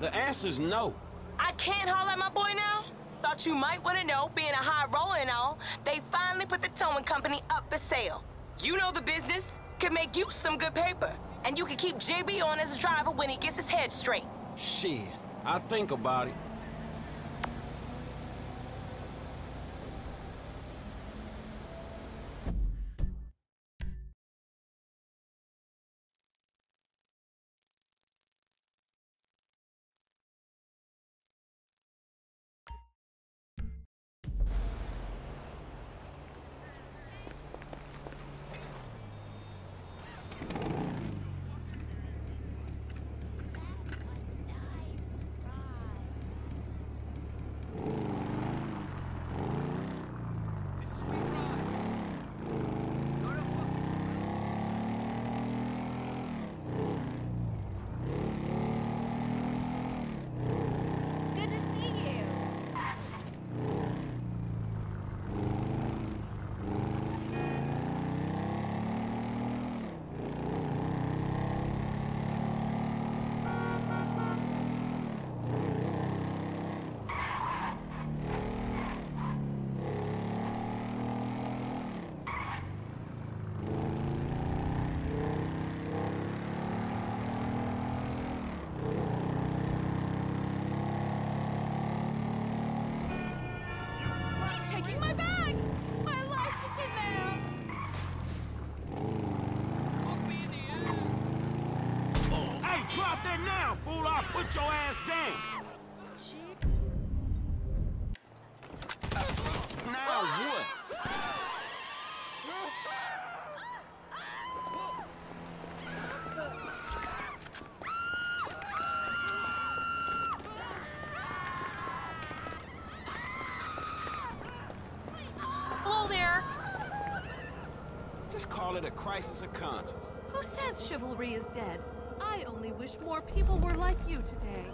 The answer's no. I can't holler at my boy now? Thought you might want to know, being a high roller and all, they finally put the towing company up for sale. You know the business. Could make you some good paper. And you can keep JB on as a driver when he gets his head straight. Shit, I think about it. Good to see you. He's taking my bag! My life is in there! Hey, drop that now, fool! I'll put your ass down! Now what? Hello there. Just call it a crisis of conscience. Who says chivalry is dead? I only wish more people were like you today.